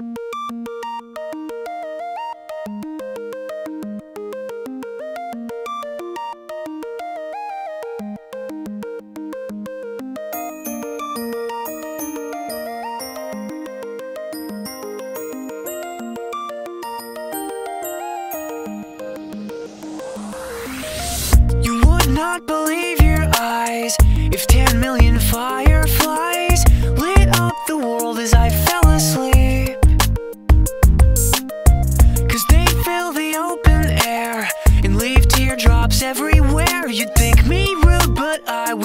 You would not believe your eyes if 10 million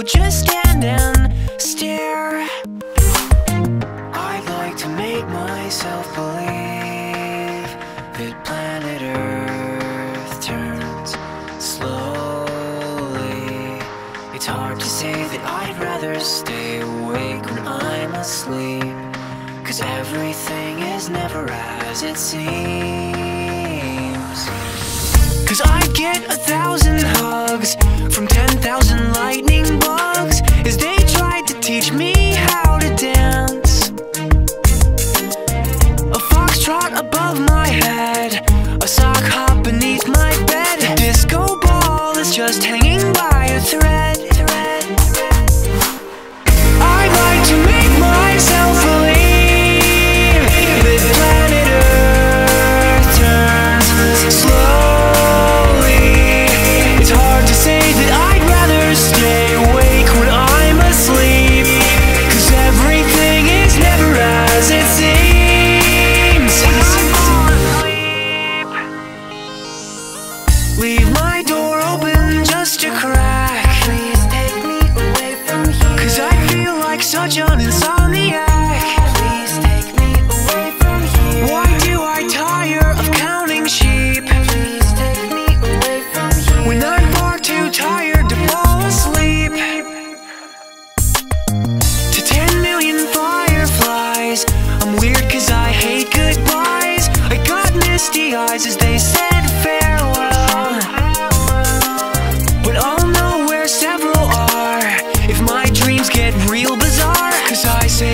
would just stand and stare I'd like to make myself believe That planet Earth turns slowly. It's hard to say that I'd rather stay awake when I'm asleep Cause everything is never as it seems. Cause I get a thousand hugs from ten thousand just hanging eyes as they said farewell. But I'll know where several are. If my dreams get real bizarre Cause I say